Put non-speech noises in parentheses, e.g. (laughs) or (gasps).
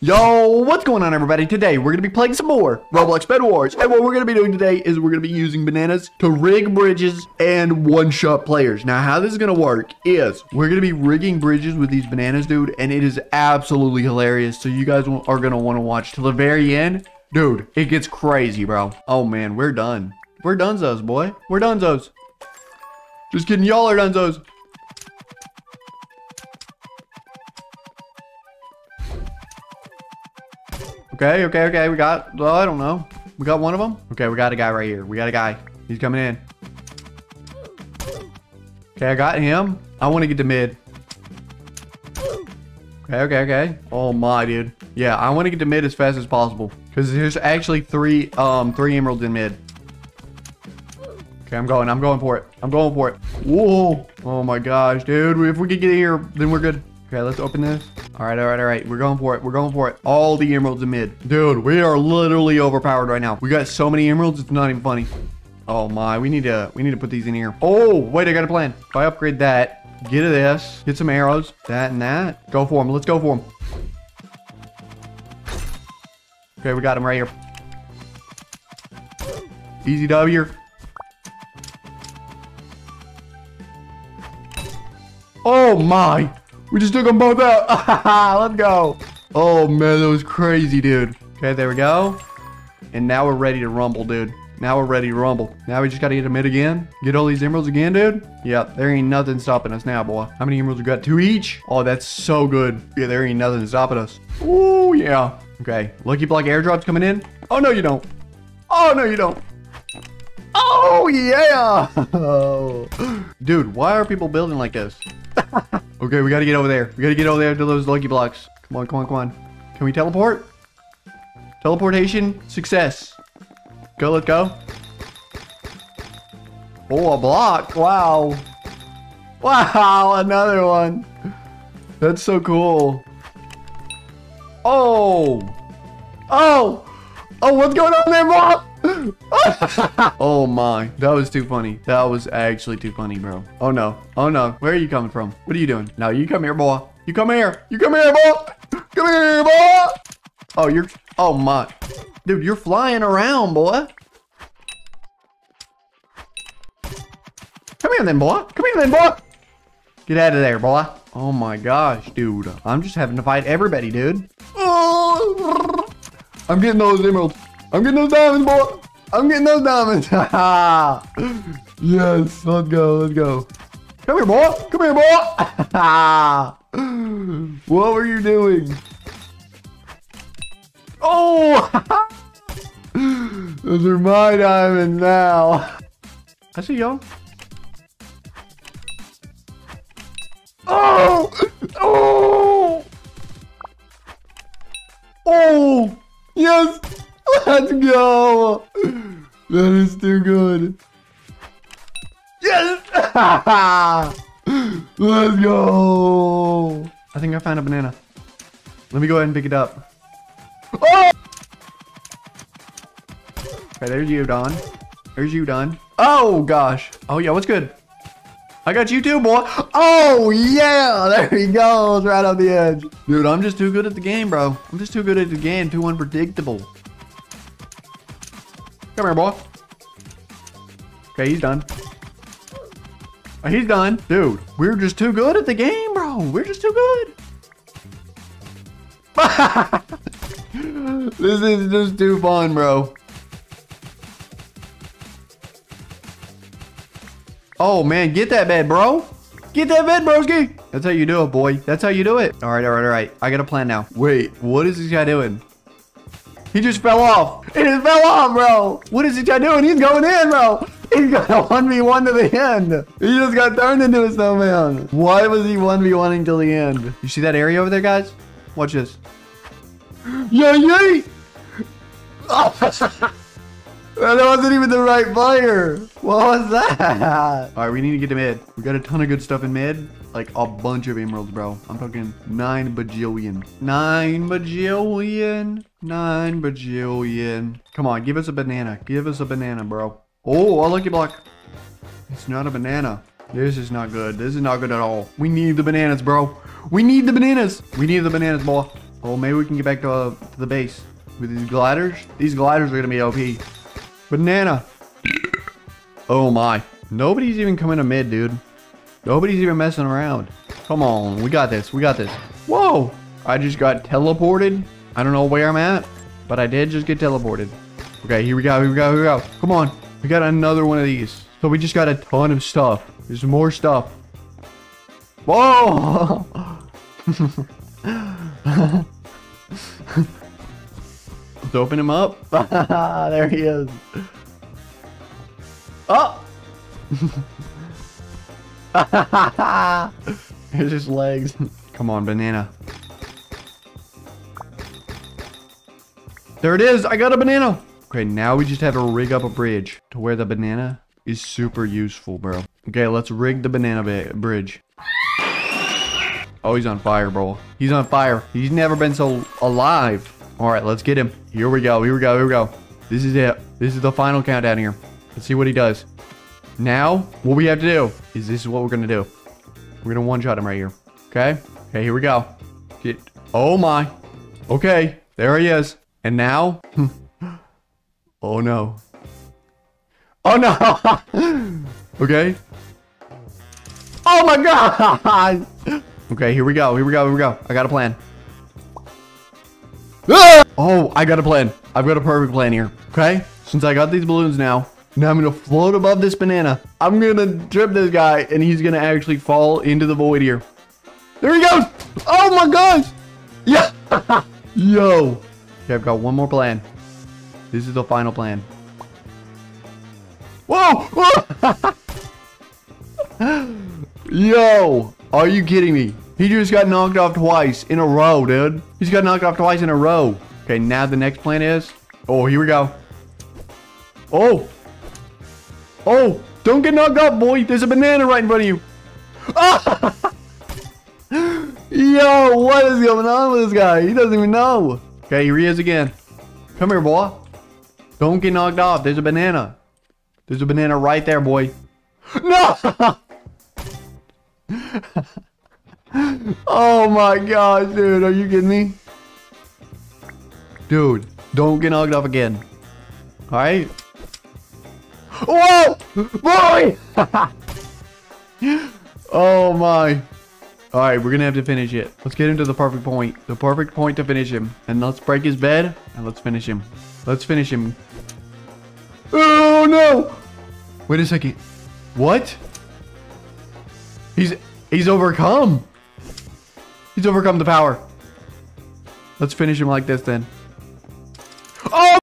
Yo, what's going on everybody? Today we're going to be playing some more Roblox Bed Wars. And what we're going to be doing today is we're going to be using bananas to rig bridges and one-shot players. Now how this is going to work is we're going to be rigging bridges with these bananas, dude. And it is absolutely hilarious. So you guys are going to want to watch till the very end. Dude, it gets crazy, bro. Oh man, we're done. We're donezo's, boy. We're donezo's. Just kidding, y'all are donezo's. Okay, okay, okay. We got, well, I don't know. We got one of them. Okay, we got a guy right here. We got a guy. He's coming in. Okay, I got him. I want to get to mid. Okay, okay, okay. Oh my, dude. Yeah, I want to get to mid as fast as possible. Because there's actually three, um, three emeralds in mid. Okay, I'm going. I'm going for it. I'm going for it. Whoa. Oh my gosh, dude. If we could get here, then we're good. Okay, let's open this. All right, all right, all right. We're going for it. We're going for it. All the emeralds in mid. Dude, we are literally overpowered right now. We got so many emeralds, it's not even funny. Oh my, we need to we need to put these in here. Oh, wait, I got a plan. If I upgrade that, get to this, get some arrows, that and that. Go for them. Let's go for them. Okay, we got him right here. Easy W. Oh my. We just took them both out. (laughs) Let's go. Oh, man, that was crazy, dude. Okay, there we go. And now we're ready to rumble, dude. Now we're ready to rumble. Now we just got to get a mid again. Get all these emeralds again, dude. Yep, there ain't nothing stopping us now, boy. How many emeralds we got? Two each? Oh, that's so good. Yeah, there ain't nothing stopping us. Oh, yeah. Okay, Lucky Block airdrops coming in. Oh, no, you don't. Oh, no, you don't. Oh, yeah. (laughs) Dude, why are people building like this? (laughs) okay, we gotta get over there. We gotta get over there to those lucky blocks. Come on, come on, come on. Can we teleport? Teleportation, success. Go, let's go. Oh, a block. Wow. Wow, (laughs) another one. That's so cool. Oh. Oh. Oh, what's going on there, Bob? (laughs) oh my, that was too funny. That was actually too funny, bro. Oh no, oh no. Where are you coming from? What are you doing? No, you come here, boy. You come here. You come here, boy. Come here, boy. Oh, you're, oh my. Dude, you're flying around, boy. Come here then, boy. Come here then, boy. Get out of there, boy. Oh my gosh, dude. I'm just having to fight everybody, dude. (laughs) I'm getting those emeralds. I'm getting those diamonds, boy. I'm getting those diamonds. (laughs) yes, let's go, let's go. Come here, boy. Come here, boy. (laughs) what were you doing? Oh! (laughs) those are my diamonds now. I see y'all. Oh! Oh! Oh! Yes! Let's go! That is too good. Yes! (laughs) Let's go! I think I found a banana. Let me go ahead and pick it up. Oh! Okay, there's you, Don. There's you, Don. Oh, gosh. Oh, yeah, what's good? I got you too, boy. Oh, yeah. (laughs) There he goes. Right on the edge. Dude, I'm just too good at the game, bro. I'm just too good at the game. Too unpredictable. Come here, boy. Okay, he's done. Oh, he's done. Dude, we're just too good at the game, bro. We're just too good. (laughs) this is just too fun, bro. Oh, man, get that bed, bro. Get that bed, broski. That's how you do it, boy. That's how you do it. All right, all right, all right. I got a plan now. Wait, what is this guy doing? He just fell off. He just fell off, bro. What is this guy doing? He's going in, bro. He's got a 1v1 to the end. He just got turned into a snowman. Why was he 1v1ing till the end? You see that area over there, guys? Watch this. Yeah, (gasps) yay! (laughs) Oh, that wasn't even the right player. What was that? All right, we need to get to mid. We got a ton of good stuff in mid. Like a bunch of emeralds, bro. I'm talking nine bajillion. Nine bajillion. Nine bajillion. Come on, give us a banana. Give us a banana, bro. Oh, a lucky block. It's not a banana. This is not good. This is not good at all. We need the bananas, bro. We need the bananas. We need the bananas, boy. Oh, maybe we can get back to, uh, to the base with these gliders. These gliders are gonna be OP. Banana. Oh my. Nobody's even coming to mid, dude. Nobody's even messing around. Come on, we got this. We got this. Whoa! I just got teleported. I don't know where I'm at, but I did just get teleported. Okay, here we go. Here we go. Here we go. Come on. We got another one of these. So we just got a ton of stuff. There's more stuff. Whoa! (laughs) Let's open him up. (laughs) there he is. Oh! (laughs) Here's his legs. Come on, banana. There it is. I got a banana. Okay, now we just have to rig up a bridge to where the banana is super useful, bro. Okay, let's rig the banana bridge. Oh, he's on fire, bro. He's on fire. He's never been so alive. All right, let's get him. Here we go. Here we go. Here we go. This is it. This is the final countdown here. Let's see what he does. Now, what we have to do is this is what we're going to do. We're going to one-shot him right here. Okay? Okay, here we go. Get, oh my. Okay, there he is. And now, (laughs) oh no. Oh no! (laughs) okay. Oh my god! (laughs) Okay, here we go, here we go, here we go. I got a plan. Ah! Oh, I got a plan. I've got a perfect plan here. Okay? Since I got these balloons now, now I'm gonna float above this banana. I'm gonna trip this guy and he's gonna actually fall into the void here. There he goes! Oh my gosh! Yeah! (laughs) Yo! Okay, I've got one more plan. This is the final plan. Whoa! Whoa! (laughs) Yo! Are you kidding me? He just got knocked off twice in a row, dude. He's got knocked off twice in a row. Okay, now the next plan is... Oh, here we go. Oh! Oh! Don't get knocked off, boy! There's a banana right in front of you! Ah! (laughs) Yo, what is going on with this guy? He doesn't even know. Okay, here he is again. Come here, boy. Don't get knocked off. There's a banana. There's a banana right there, boy. (laughs) No! (laughs) oh my gosh, dude. Are you kidding me? Dude, don't get knocked off again. Alright? Whoa! Boy! (laughs) oh my. Alright, we're gonna have to finish it. Let's get him to the perfect point. The perfect point to finish him. And let's break his bed and let's finish him. Let's finish him. Oh no! Wait a second. What? He's he's overcome. He's overcome the power. Let's finish him like this then. Oh!